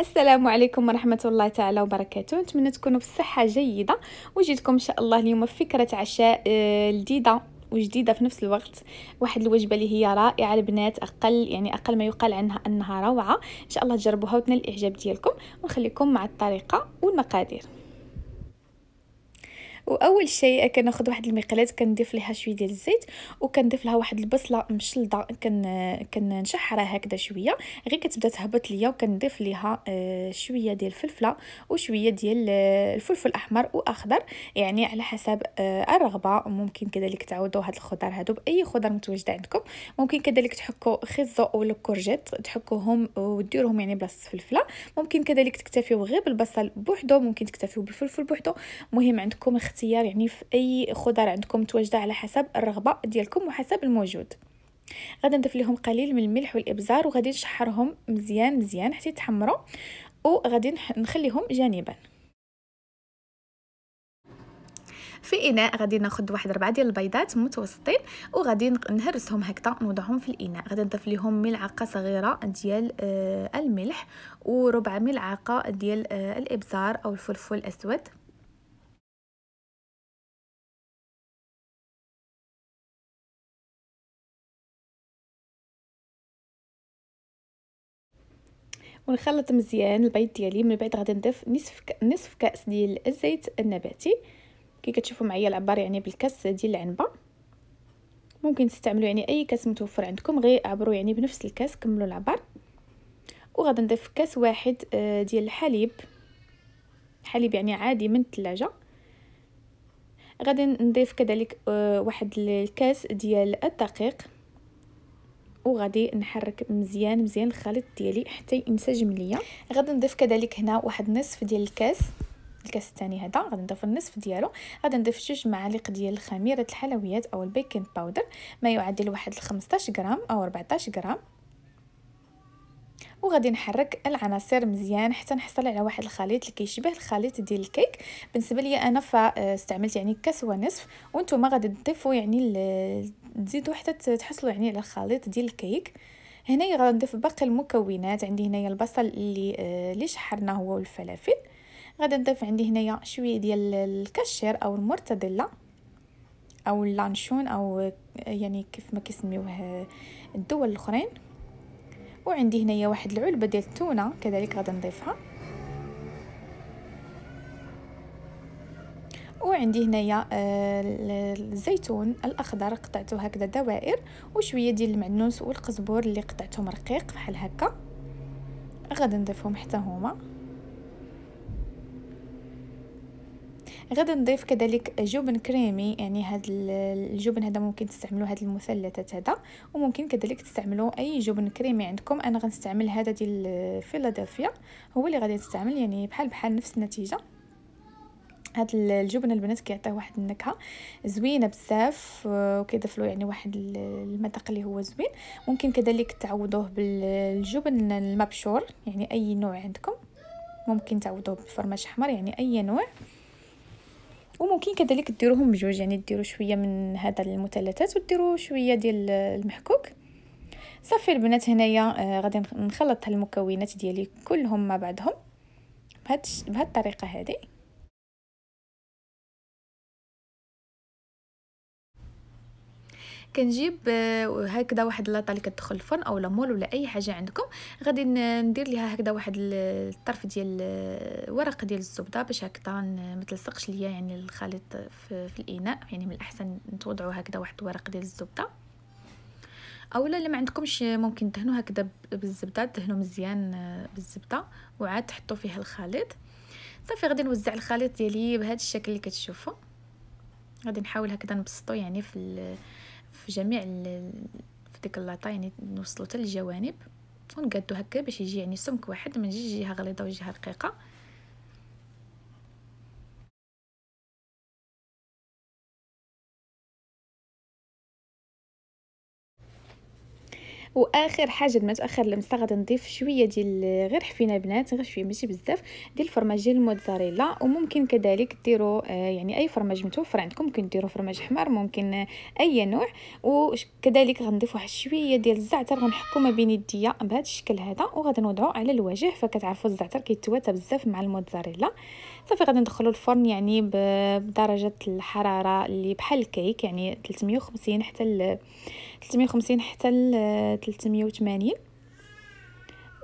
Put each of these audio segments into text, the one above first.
السلام عليكم ورحمة الله تعالى وبركاته. نتمنى تكونوا بصحة جيدة. وجيتكم إن شاء الله اليوم فكرة عشاء آه، جديدة وجديدة في نفس الوقت. واحد الوجبة اللي هي رائعة البنات أقل يعني أقل ما يقال عنها أنها روعة. إن شاء الله تجربوها وتنال الإعجاب ديالكم ونخليكم مع الطريقة والمقادير. وأول شيء كناخذ واحد المقلاة كنضيف ليها شوية ديال الزيت وكنضيف لها واحد البصلة مشلضة كن كنشحرها هكذا شوية. غير كتبدأ تهبط ليا وكنضيف ليها آه، شوية ديال الفلفلة وشوية ديال الفلفل احمر وأخضر. يعني على حسب آه، الرغبة. ممكن كذلك تعوضوا هاد الخضر هادو بأي خضر متواجدة عندكم. ممكن كذلك تحكوا خيزو ولا courgette تحكوهم وديروهم يعني بلاصة الفلفلة. ممكن كذلك تكتفيو غير بالبصل بوحدو ممكن تكتفيو بالفلفل بوحدو. المهم عندكم الاختيار يعني في أي خضر عندكم متواجدة على حسب الرغبة ديالكم وحسب الموجود. غادي نضيف لهم قليل من الملح والإبزار وغادي نشحرهم مزيان مزيان حتى يتحمروا وغادي نخليهم جانبا. في إناء غادي ناخذ واحد ربعة ديال البيضات متوسطين وغادي نهرسهم هكذا نوضعهم في الإناء. غادي نضيف لهم ملعقة صغيرة ديال آه الملح وربع ملعقة ديال آه الإبزار أو الفلفل الأسود. ونخلط مزيان البيض ديالي من بعد غادي نضيف نصف نصف كأس ديال الزيت النباتي. كي كتشوفوا معايا العبار يعني بالكأس ديال العنبة. ممكن تستعملوا يعني أي كأس متوفر عندكم غير عبروا يعني بنفس الكأس كملوا العبار وغادي نضيف كأس واحد آه، ديال الحليب. حليب يعني عادي من الثلاجه غادي نضيف كذلك آه، واحد الكأس ديال الدقيق. وغادي نحرك مزيان مزيان الخليط ديالي حتى ينسجم ليا. غادي نضيف كذلك هنا واحد نصف ديال الكاس. الكاس الثاني هذا غادي نضيف النصف ديالو. غادي نضيف جوج معالق ديال خميره الحلويات أو ال baking powder ما يعادل واحد 15 غرام أو 14 غرام. وغادي نحرك العناصر مزيان حتى نحصل على واحد الخليط اللي كيشبه الخليط ديال الكيك. بالنسبة لي أنا فاستعملت يعني كاس ونصف وأنتم غادي تضيفوا يعني تزيدوا حتى تحصلوا يعني على الخليط ديال الكيك. هنايا غادي نضيف باقي المكونات عندي هنايا البصل اللي آه، اللي شحرناه هو والفلافل. غادي نضيف عندي هنايا شوية ديال الكاشير أو المورتاديلا أو اللانشون أو آه، يعني كيف ما كيسميوه الدول الأخرين. وعندي هنايا واحد العلبة ديال التونة كذلك غادي نضيفها. وعندي هنايا آه، الزيتون الأخضر قطعته هكذا دوائر وشوية ديال المعنوس والقزبور اللي قطعتهم رقيق بحال هكا. غادي نضيفهم حتى هما. غادي نضيف كذلك جبن كريمي يعني هاد الجبن هذا ممكن تستعملوا هاد المثلثات هذا. وممكن كذلك تستعملوا أي جبن كريمي عندكم. أنا غنستعمل هذا ديال فيلادلفيا. هو اللي غادي تستعمل يعني بحال بحال نفس النتيجة. هاد الجبن البنات كيعطيه واحد النكهة زوينة بزاف وكيضيف له يعني واحد المذاق اللي هو زوين. ممكن كذلك تعوضوه بالجبن المبشور يعني أي نوع عندكم. ممكن تعوضوه بفرماج أحمر يعني أي نوع. وممكن كذلك ديروهم بجوج يعني ديروا شوية من هذا المثلثات وديروا شوية ديال المحكوك صافي البنات هنايا آه غادي نخلط المكونات ديالي كلهم مع بعضهم بهاد بهاد الطريقة هذه كنجيب آه، هكذا واحد لاطه اللي كتدخل الفرن أو لامول ولا أي حاجة عندكم. غادي ندير ليها هكذا واحد الطرف ديال آه، ورقة ديال الزبدة باش هكذا ما تلصقش ليا يعني الخليط في, في الإناء. يعني من الأحسن توضعوا هكذا واحد ورقه ديال الزبدة. أولا اللي ما عندكمش ممكن دهنوا هكذا بالزبدة دهنوا مزيان آه، بالزبدة وعاد تحطوا فيها الخليط. صافي غادي نوزع الخليط ديالي بهذا الشكل اللي كتشوفوا غادي نحاول هكذا نبسطو يعني في في جميع في ديك اللاطه يعني نوصلو حتى للجوانب ونقادو هكا باش يجي يعني سمك واحد يجيش جهة غليظة وجهة رقيقة. واخر حاجة ما تاخر لمسه غادي نضيف شوية ديال غير حفينه بنات غير شوية ماشي بزاف ديال الفرماج ديال الموتزاريلا. وممكن كذلك ديروا آه، يعني أي فرماج متوفر عندكم ممكن ديروا فرماج حمر ممكن أي نوع. وكذلك غنضيف واحد شوية ديال الزعتر غنحكو ما بين يديا بهذا الشكل هذا وغادي نوضعو على الوجه. فكتعرفوا الزعتر كيتواتى بزاف مع الموتزاريلا. صافي غادي ندخلو الفرن يعني بدرجة الحرارة اللي بحال الكيك يعني 350 حتى ل 350 حتى 380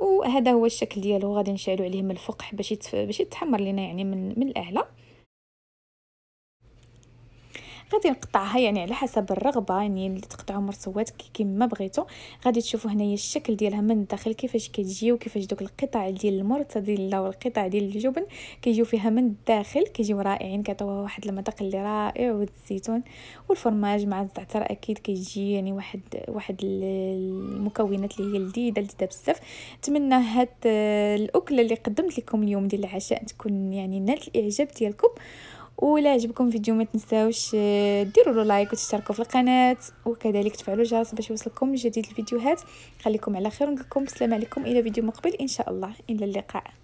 وهذا هو الشكل ديالو غادي نشعلو عليه من الفوق باش باش يتحمر لينا يعني من من الأعلى. غادي نقطعها يعني على حسب الرغبة يعني اللي تقطعوا مرسوات كيما بغيتو. غادي تشوفوا هنايا الشكل ديالها من الداخل كيفاش كتجي وكيفاش دوك القطع ديال المرتديلا والقطع ديال الجبن كيجيو فيها من الداخل. كيجيو رائعين كيعطيوها واحد المذاق اللي رائع والزيتون والفرماج مع الزعتر أكيد كيجي يعني واحد واحد المكونات اللي هي لذيذه لذيذه بزاف. نتمنى هاد الأكلة اللي قدمت لكم اليوم ديال العشاء تكون يعني نالت الإعجاب ديالكم. ولا عجبكم الفيديو ما تنساوش آه، ديروا له لايك وتشتركوا في القناة. وكذلك تفعلوا الجرس باش يوصلكم جديد الفيديوهات. خليكم على خير ونقول لكم السلام عليكم. إلى فيديو مقبل إن شاء الله. إلى اللقاء.